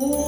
Uh!